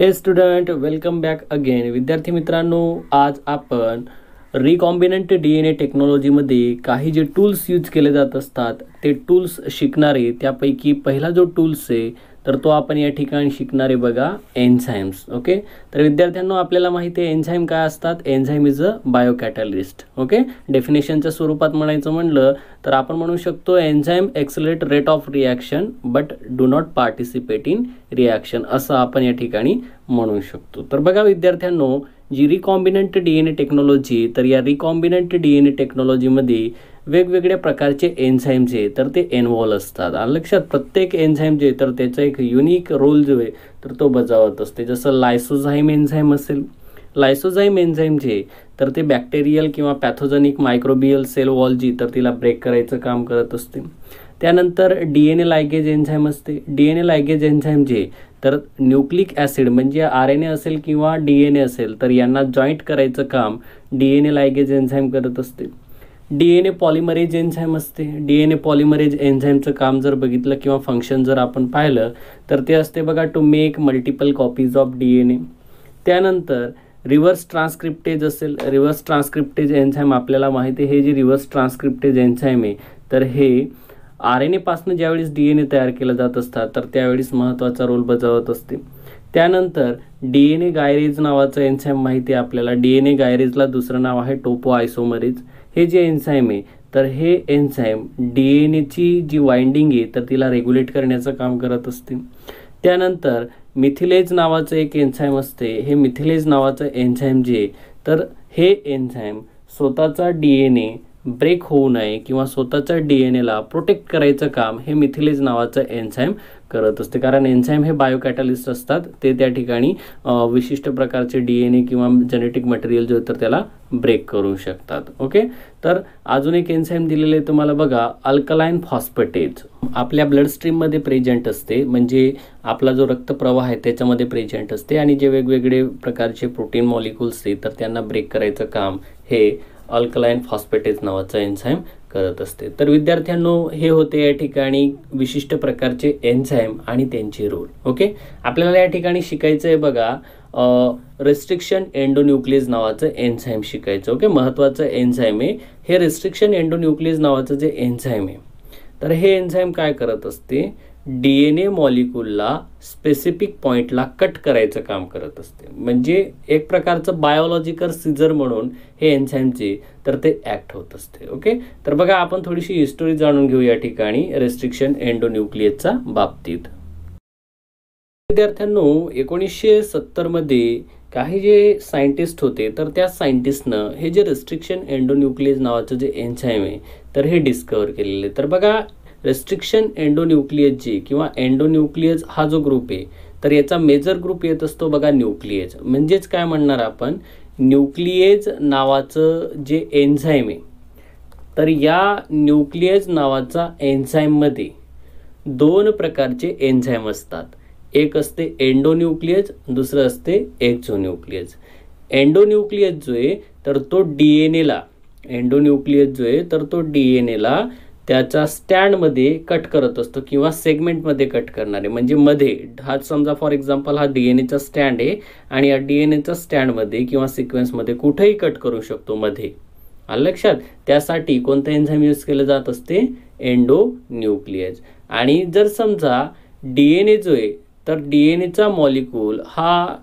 हे student welcome back again विद्यार्थी मित्रांनो आज आपण रिकॉम्बिनंट डी एन ए टेक्नॉलॉजीमध्ये काही जे टूल्स यूज केले जात असतात ते टूल्स शिकणारे त्यापैकी पहिला जो टूल्स आहे तर तो आपण या ठिकाणी शिकणारे बघा एन्झाईम्स ओके तर विद्यार्थ्यांना आपल्याला माहिती आहे एन्झाईम काय असतात? Enzyme is a biocatalyst okay डेफिनेशनच्या स्वरूपात म्हणायचं म्हणलं तर आपण म्हणू शकतो enzyme accelerate rate of reaction but do not participate in reaction असं आपण या ठिकाणी म्हणू शकतो. तर बघा विद्यार्थ्यांनो जी recombinant D N A technology तर या रिकॉम्बिनंट डी एन ए टेक्नॉलॉजीमध्ये वेगवेगळ्या प्रकारचे एन्झाईम जे तर ते इन्व्हॉल्व असतात. आणि लक्षात प्रत्येक एन्झाईम जे तर त्याचा एक युनिक रोल जो आहे तर तो बजावत असते. जसं लायसोझाईम एन्झाईम असेल. लायसोझाईम एन्झाईम जे तर ते बॅक्टेरियल किंवा पॅथोजेनिक मायक्रोबियल सेल वॉल जी तर तिला ब्रेक करायचं काम करत असते. त्यानंतर D N A ligase enzyme असते. D N A ligase enzyme जे तर न्यूक्लिक ॲसिड म्हणजे आर एन ए असेल किंवा डी एन ए असेल तर यांना जॉईंट करायचं काम D N A ligase enzyme करत असते. D N A polymerase enzyme असते. डी एन ए पॉलिमरेज एन्झाईमचं काम जर बघितलं किंवा फंक्शन जर आपण पाहिलं तर ते असते बघा to make multiple copies of D N A त्यानंतर रिव्हर्स ट्रान्सक्रिप्टेज असेल. रिव्हर्स ट्रान्सक्रिप्टेज एन्झाईम आपल्याला माहिती आहे हे जे रिव्हर्स ट्रान्सक्रिप्टेज एन्झाईम आहे तर हे आर एन एपासून ज्यावेळेस डी एन ए तयार केलं जात असतात तर त्यावेळेस महत्त्वाचा रोल बजावत असते. त्यानंतर डी एन ए गायरेज नावाचं एन्झाईम माहिती आहे आपल्याला. डी एन ए गायरेजला दुसरं नाव आहे टोपो आयसोमरेज हे जे एन्झाईम आहे तर हे एन्झाईम डी एन एची जी वाइंडिंग आहे तर तिला रेग्युलेट करण्याचं काम करत असते. त्यानंतर मिथिलेज नावाचं एक एन्झाईम असते. हे मिथिलेज नावाचं एन्झाईम जे तर हे एन्झाईम स्वतःचा डी एन ए ब्रेक होऊ नये किंवा स्वतःच्या डी एन एला प्रोटेक्ट करायचं काम हे मिथिलेज नावाचं एन्झाईम करत असते. कारण एन्झाईम हे बायोकॅटलिस्ट असतात. ते त्या ठिकाणी विशिष्ट प्रकारचे डी एन ए किंवा जेनेटिक मटेरियल जे तर त्याला ब्रेक करू शकतात. ओके तर अजून एक एन्झाईम दिलेलं आहे तुम्हाला बघा अल्कलाईन फॉस्फेटेज आपल्या ब्लड स्ट्रीममध्ये प्रेझेंट असते. म्हणजे आपला जो रक्तप्रवाह आहे त्याच्यामध्ये प्रेझेंट असते. आणि जे वेगवेगळे प्रकारचे प्रोटीन मॉलिक्युल्स आहेत तर त्यांना ब्रेक करायचं काम हे अल्कलाईन फॉस्फेटेज नावाचा एन्झाईम करत असते. तर विद्यार्थ्यांनो हे होते या ठिकाणी विशिष्ट प्रकारचे एन्झाईम आणि त्यांचे रोल ओके आपल्याला या ठिकाणी शिकायचं आहे बघा रेस्ट्रिक्शन एन्डोन्युक्लिज नावाचं एन्झाईम शिकायचं. ओके महत्त्वाचं एन्झाईम आहे. हे रेस्ट्रिक्शन एन्डोन्युक्लिज नावाचं जे एन्झाईम आहे. तर हे एन्झाईम काय करत असते? डी एन ए मॉलिक्यूलला स्पेसिफिक पॉईंटला कट करायचं काम करत असते. म्हणजे एक प्रकारचं बायोलॉजिकल सिजर म्हणून हे एन्झाईमचे तर ते ॲक्ट होत असते. ओके तर बघा आपण थोडीशी हिस्टोरी जाणून घेऊ या ठिकाणी रेस्ट्रिक्शन एन्डोन्युक्लियसच्या बाबतीत. विद्यार्थ्यांनो एकोणीसशे सत्तरमध्ये काही जे सायंटिस्ट होते तर त्या सायंटिस्टनं हे जे रेस्ट्रिक्शन एन्डोन्युक्लियस नावाचं जे एन्झाईम आहे तर हे डिस्कवर केलेले. तर बघा रेस्ट्रिक्शन एन्डोन्यूक्लियस जी किंवा एन्डोन्यूक्लियस हा जो ग्रुप आहे तर याचा मेजर ग्रुप येत असतो बघा न्यूक्लियज म्हणजेच काय म्हणणार आपण? न्यूक्लिएज नावाचं जे एन्झाईम आहे तर या न्यूक्लियज नावाचा एन्झाईममध्ये दोन प्रकारचे एन्झाईम असतात. एक असते एन्डोन्यूक्लियस दुसरं असते एक्झोन्यूक्लियस एन्डोन्यूक्लियस जो आहे तर तो डी एन एला एन्डोन्यूक्लियस जो आहे तर तो डी एन एला त्याच्या स्टँडमध्ये कट करत असतो किंवा सेगमेंटमध्ये कट करणारे. म्हणजे मध्ये हा समजा फॉर एक्झाम्पल हा डी एन एचा स्टँड आहे आणि या डी एन एच्या स्टँडमध्ये किंवा सिक्वेन्समध्ये कुठेही कट करू शकतो मध्ये. आलं लक्षात? त्यासाठी कोणतं एन्झाईम यूज केलं जात असते? एन्डो न्यूक्लियस आणि जर समजा डी एन ए जो आहे तर डी एन एचा मॉलिक्यूल हा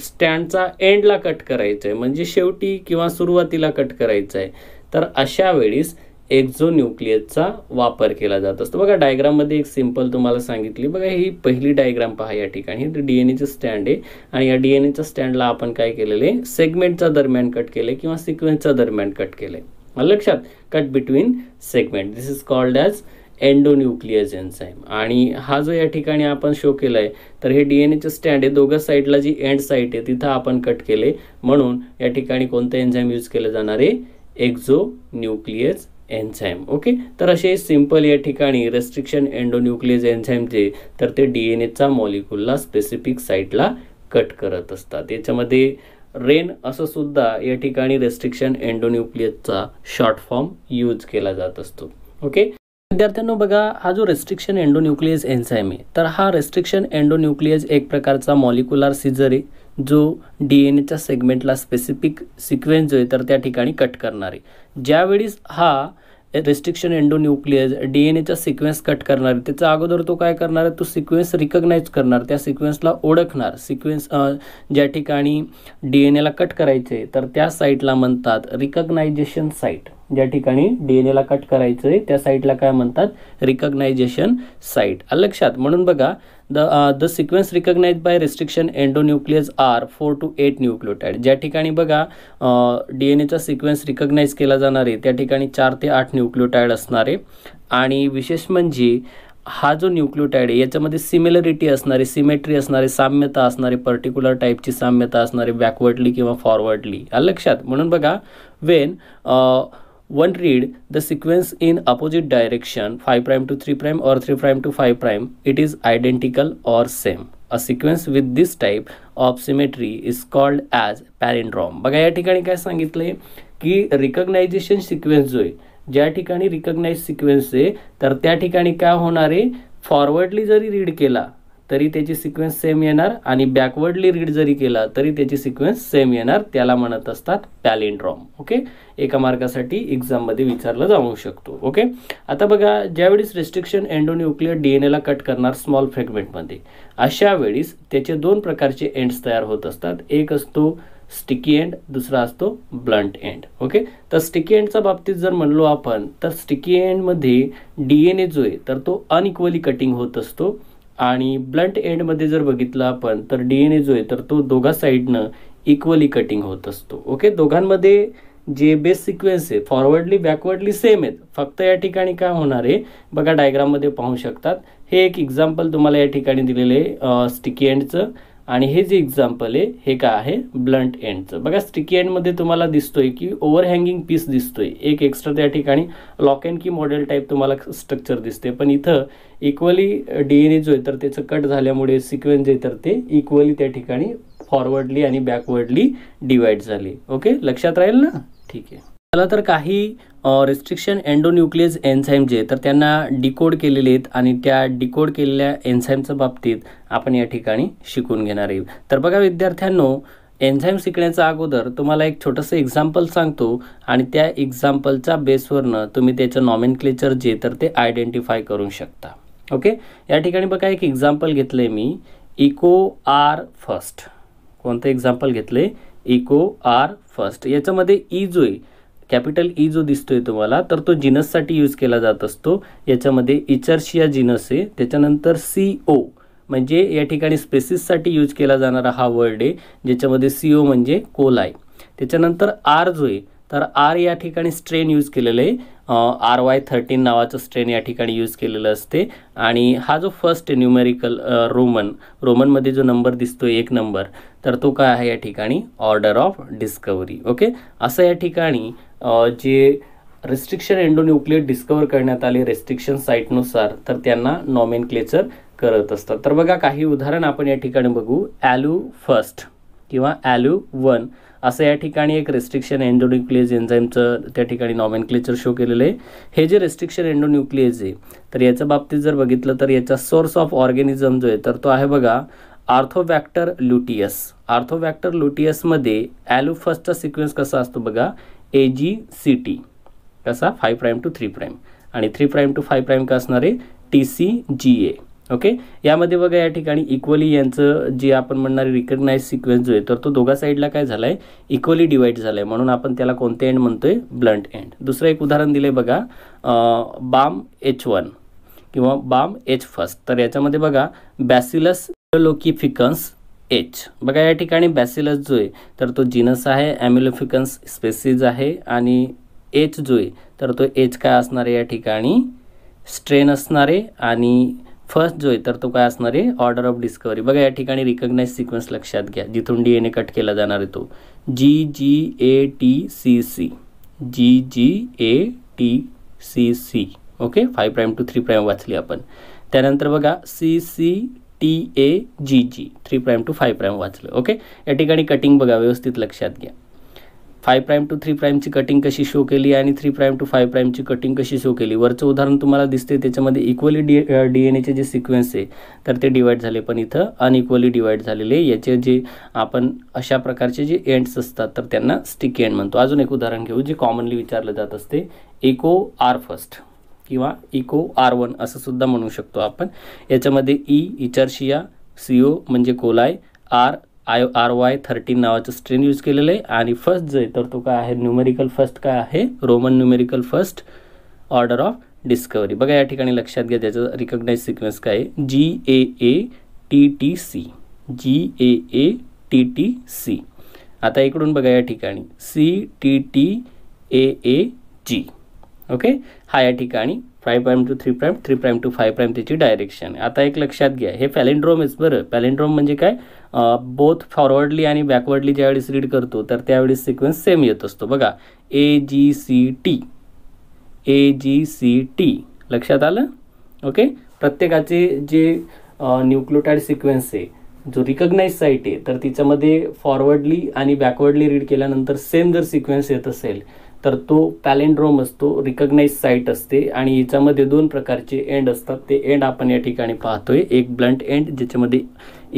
स्टँडचा एंडला कट करायचा आहे म्हणजे शेवटी किंवा सुरुवातीला कट करायचा आहे तर अशा वेळेस एक्झोन्यूक्लियसचा वापर केला जात असतो. बघा डायग्राममध्ये एक सिंपल तुम्हाला सांगितली. बघा ही पहिली डायग्राम पहा या ठिकाणी. डी एन एचं स्टँड आहे. आणि या डी एन एच्या स्टँडला आपण काय केलेले सेगमेंटच्या दरम्यान कट केले किंवा सिक्वेन्सच्या दरम्यान कट केले लक्षात. Cut between segment this is called as endonuclease enzyme आणि हा जो या ठिकाणी आपण शो केला आहे तर हे डी एन एचं स्टँड आहे. दोघं साईडला जी एंड साईट आहे तिथं आपण कट केले म्हणून या ठिकाणी कोणतं एन्झाईम यूज केलं जाणार आहे? Exonuclease enzyme okay? तर असे सिंपल या ठिकाणी रेस्ट्रिक्शन एन्डोन्यूक्लियस एन्झाईमचे तर ते डी एन एचा मॉलिक्युलला स्पेसिफिक साईटला कट करत असतात. याच्यामध्ये रेन असं सुद्धा या ठिकाणी रेस्ट्रिक्शन एन्डोन्युक्लियसचा शॉर्ट फॉर्म यूज केला जात असतो. ओके? विद्यार्थ्यांनो बघा हा जो रेस्ट्रिक्शन एंडोन्यूक्लियस एन्झाईम आहे तर हा रेस्ट्रिक्शन एंडोन्यूक्लियस एक प्रकारचा मॉलिक्युलर सिजर आहे. जो डी एन एच्या सेगमेंटला स्पेसिफिक सिक्वेन्स जो आहे तर त्या ठिकाणी कट करणार. आहे ज्यावेळीस हा रेस्ट्रिक्शन एंडोन्यूक्लियस डी एन एचा सिक्वेन्स कट करणार त्याच्या अगोदर तो काय करणार आहे? तो सिक्वेन्स रिकग्नाईज करणार त्या सिक्वेन्सला ओळखणार. सिक्वेन्स ज्या ठिकाणी डी एन एला कट करायचे तर त्या साईटला म्हणतात रिकग्नायझेशन साईट ज्या ठिकाणी डी एन एला कट करायचं आहे त्या साईटला काय म्हणतात? रिकग्नायझेशन साईट लक्षात? म्हणून बघा the the sequence recognize by restriction endonuclease are four to eight nucleotide ज्या ठिकाणी बघा डी एन एचा सिक्वेन्स रिकग्नाइज केला जाणार आहे त्या ठिकाणी चार ते आठ न्यूक्लिओटाईड असणार. आहे आणि विशेष म्हणजे हा जो न्यूक्लिओटाईड आहे याच्यामध्ये सिमिलरिटी असणारी सिमेट्री असणारी साम्यता असणारी पर्टिक्युलर टाईपची साम्यता असणारी बॅकवर्डली किंवा फॉरवर्डली लक्षात? म्हणून बघा when one read the sequence in opposite direction 5 prime to 3 prime or 3 prime to 5 prime it is identical or same a sequence with this type of symmetry is called as palindrome बघा या ठिकाणी काय सांगितलंय की recognisation sequence जो आहे ज्या ठिकाणी रिकग्नाइज सिक्वेन्स आहे तर त्या ठिकाणी काय होणार आहे फॉरवर्डली जरी रीड केला तरी त्याची सिक्वेन्स सेम येणार आणि बॅकवर्डली रीड जरी केला तरी त्याची सिक्वेन्स सेम येणार. त्याला म्हणत असतात पॅलिंड्रॉम ओके एका मार्कासाठी एक्झाममध्ये विचारलं जाऊ शकतो. ओके आता बघा ज्यावेळेस रेस्ट्रिक्शन एन्डोन्युक्लिअर डी एन एला कट करणार स्मॉल फ्रेगमेंटमध्ये अशा वेळेस त्याचे दोन प्रकारचे एंड्स तयार होत असतात. एक असतो स्टिकी एंड दुसरा असतो ब्लंट एंड ओके तर स्टिकी एंडच्या बाबतीत जर म्हणलो आपण तर स्टिकी एंडमध्ये डी एन ए जो आहे तर तो अनइक्वली कटिंग होत असतो. आणि ब्लंट एंडमध्ये जर बघितलं आपण तर डी एन ए जो आहे तर तो दोघा साईडनं इक्वली कटिंग होत असतो. ओके दोघांमध्ये जे बेस सिक्वेन्स आहे फॉरवर्डली बॅकवर्डली सेम आहेत. फक्त या ठिकाणी काय होणार आहे बघा डायग्राममध्ये पाहू शकतात. हे एक एक्झाम्पल तुम्हाला या ठिकाणी दिलेले आहे स्टिकी एंडचं आणि हे जे एक्झाम्पल आहे हे काय आहे? ब्लंट एंडचं बघा स्टिकी एंडमध्ये तुम्हाला दिसतोय की ओव्हरहँगिंग पीस दिसतोय. एक एक्स्ट्रा त्या ठिकाणी lock and key model type तुम्हाला स्ट्रक्चर दिसते. पण इथं इक्वली डी एन ए जो आहे तर त्याचं कट झाल्यामुळे सिक्वेन्स आहे तर ते इक्वली त्या ठिकाणी फॉरवर्डली आणि बॅकवर्डली डिवाइड झाली. ओके लक्षात राहील ना? ठीक आहे. चला तर काही रिस्ट्रिक्शन एंडोन्यूक्लियस एन्झाईम जे तर त्यांना डिकोड केलेले आहेत आणि त्या डिकोड केलेल्या एन्झाईमच्या बाबतीत आपण या ठिकाणी शिकून घेणार आहे. तर बघा विद्यार्थ्यांनो एन्झाईम शिकण्याच्या अगोदर तुम्हाला एक छोटंसं एक्झाम्पल सांगतो आणि त्या एक्झाम्पलच्या बेसवरनं तुम्ही त्याचं नॉमेन क्लेचर जे तर ते आयडेंटिफाय करू शकता. ओके या ठिकाणी बघा एक एक्झाम्पल घेतलं आहे मी. इको आर फर्स्ट कोणतं एक्झाम्पल घेतलं आहे इको आर फर्स्ट याच्यामध्ये ई जो आहे कॅपिटल ई जो दिसतोय तुम्हाला तर तो जिनससाठी यूज केला जात असतो. याच्यामध्ये इचर्शिया जिनस आहे. त्याच्यानंतर सी ओ म्हणजे या ठिकाणी स्पेसिससाठी यूज केला जाणारा हा वर्ड आहे ज्याच्यामध्ये सी ओ म्हणजे कोल आहे त्याच्यानंतर आर जो आहे तर आर या ठिकाणी स्ट्रेन यूज केलेलं आहे. आर वाय थर्टीन नावाचं स्ट्रेन या ठिकाणी यूज केलेलं असते. आणि हा जो फर्स्ट न्यूमेरिकल रोमन रोमनमध्ये जो नंबर दिसतो एक नंबर तर तो काय आहे या ठिकाणी? ऑर्डर ऑफ डिस्कवरी ओके असं या ठिकाणी जे रेस्ट्रिक्शन एंडोन्युक्लिएट डिस्कवर करण्यात आले रेस्ट्रिक्शन साईटनुसार तर त्यांना नॉमेन क्लेचर करत असतात. तर बघा काही उदाहरण आपण या ठिकाणी बघू. ॲलू फर्स्ट किंवा ॲल्यू वन असं या ठिकाणी एक रेस्ट्रिक्शन एन्डोन्युक्लिएज एन्झाईमचं त्या ठिकाणी नॉमेन क्लेचर शो केलेलं आहे. हे जे रेस्ट्रिक्शन एन्डोन्युक्लिएज आहे तर याच्या बाबतीत जर बघितलं तर याचा सोर्स ऑफ ऑर्गॅनिझम जो आहे तर तो आहे बघा आर्थोवॅक्टर ल्युटियस आर्थोवॅक्टर ल्युटियसमध्ये ॲल्यू फर्स्टचा सिक्वेन्स कसा असतो बघा? ए जी सी टी कसा? Five prime two three prime आणि three prime two five prime का असणार आहे? T C G A okay यामध्ये बघा या ठिकाणी इक्वली यांचं जे आपण म्हणणारे रिकग्नाइज सिक्वेन्स जो आहे तर तो दोघा साईडला काय झाला आहे इक्वली डिवाईड झाला आहे म्हणून आपण त्याला कोणते एंड म्हणतो आहे ब्लंट एंड दुसरं एक उदाहरण दिलं आहे बघा बाम एच वन किंवा बाम एच फर्स्ट तर याच्यामध्ये बघा बॅसिलस लोकिफिकन्स एच बघा या ठिकाणी बॅसिलस जो आहे तर तो जिनस आहे ॲम्युलोफिकन्स स्पेसिज आहे आणि एच जो आहे तर तो एच काय असणार आहे या ठिकाणी? स्ट्रेन असणार आहे आणि फर्स्ट जो आहे तर तो काय असणार? आहे ऑर्डर ऑफ डिस्कवरी बघा या ठिकाणी रिकग्नाइज सिक्वेन्स लक्षात घ्या. जिथून डी एन ए कट केला जाणार आहे तो. G G A T C C G G A T C C okay five prime to three prime वाचली आपण. त्यानंतर बघा C C T A G G three prime to five prime वाचलं. Okay या ठिकाणी कटिंग बघा व्यवस्थित लक्षात घ्या. फाय प्राईम टू थ्री प्राईमची कटिंग कशी शो केली आणि थ्री प्राईम टू फाय प्राईमची कटिंग कशी शो केली? वरचं उदाहरण तुम्हाला दिसते त्याच्यामध्ये इक्वली डी डी एन एचे जे सिक्वेन्स आहे तर ते डिवाईड झाले पण इथं अनइक्वली डिवाईड झालेले याचे जे आपण अशा प्रकारचे जे एंड्स असतात तर त्यांना स्टिक एंड म्हणतो. अजून एक उदाहरण घेऊ जे कॉमनली विचारलं जात असते. इको आर फर्स्ट किंवा इको आर वन असं सुद्धा म्हणू शकतो आपण. याच्यामध्ये ई इचर्शिया सी ओ म्हणजे coli R I R Y thirteen नावाचं स्ट्रेन यूज केलेलं आहे. आणि फर्स्ट जे तर तो काय आहे? न्यूमेरिकल फर्स्ट काय आहे? Roman numerical first order of discovery बघा या ठिकाणी लक्षात घ्या त्याचा रिकग्नाइज सिक्वेन्स काय आहे? G A A T T C G A A T T C आता इकडून बघा या ठिकाणी. C T T A A G okay? हा या ठिकाणी. Five prime two three prime three prime two five prime त्याची डायरेक्शन आता एक लक्षात घ्या हे पॅलेंड्रोम बरं. पॅलेंड्रोम म्हणजे काय? बोथ फॉरवर्डली आणि बॅकवर्डली ज्यावेळेस रीड करतो तर त्यावेळेस सिक्वेन्स सेम येत असतो. बघा A G C T A G C T लक्षात आलं? ओके? प्रत्येकाचे जे न्यूक्लियोटाईड सिक्वेन्स आहे जो रिकग्नाइज साईट आहे तर तिच्यामध्ये फॉरवर्डली आणि बॅकवर्डली रीड केल्यानंतर सेम जर सिक्वेन्स येत असेल तर तो पॅलेंड्रोम असतो रिकग्नाइज साईट असते आणि याच्यामध्ये दोन प्रकारचे एंड असतात. ते एंड आपण या ठिकाणी पाहतोय. एक ब्लंट एंड ज्याच्यामध्ये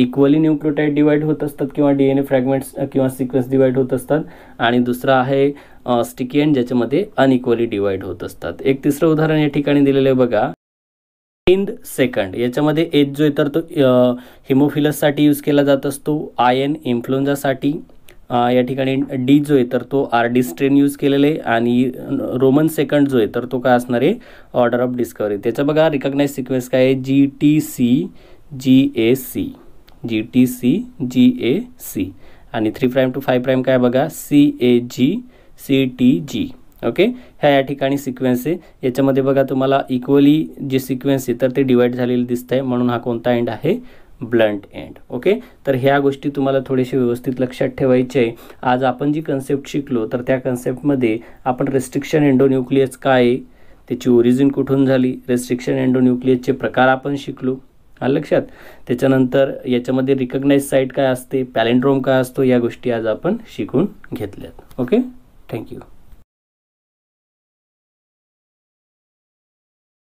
इक्वली न्यूक्लियोटाईड डिवाइड होत असतात किंवा डी एन ए फ्रॅगमेंट्स किंवा सिक्वेन्स डिवाइड होत असतात. आणि दुसरा आहे स्टिकी एंड ज्याच्यामध्ये अनइक्वली डिवाइड होत असतात. एक तिसरं उदाहरण या ठिकाणी दिलेलं आहे बघा. हिंद सेकंड याच्यामध्ये एज जो आहे तर तो हिमोफिलससाठी यूज केला जात असतो. आयन इन्फ्लुएन्झासाठी या ठिकाणी डी जो आहे तर तो आर डी स्ट्रेन यूज केलेला आहे आणि रोमन सेकंड जो आहे तर तो काय असणार आहे? ऑर्डर ऑफ डिस्कवरी त्याचं बघा रिकग्नाइज सिक्वेन्स काय आहे? G T C G A C. G T C G A C. आणि three prime two five prime काय बघा? C A G C T G. Okay? ह्या या ठिकाणी सिक्वेन्स आहे. याच्यामध्ये बघा तुम्हाला इक्वली जे सिक्वेन्स आहे तर ते डिवाईड झालेले दिसत आहे म्हणून हा कोणता एंड आहे? Blunt end okay? तर ह्या गोष्टी तुम्हाला थोडेसे व्यवस्थित लक्षात ठेवायचे आहे. आज आपण जी कन्सेप्ट शिकलो तर त्या कन्सेप्टमध्ये आपण रेस्ट्रिक्शन एंडोन्यूक्लियस काय आहे त्याची ओरिजिन कुठून झाली रेस्ट्रिक्शन एंडोन्यूक्लियसचे प्रकार आपण शिकलो. आलं लक्षात? त्याच्यानंतर याच्यामध्ये रिकग्नाइज साईट काय असते पॅलेंड्रोम काय असतो या गोष्टी आज आपण शिकून घेतल्यात ओके? थँक्यू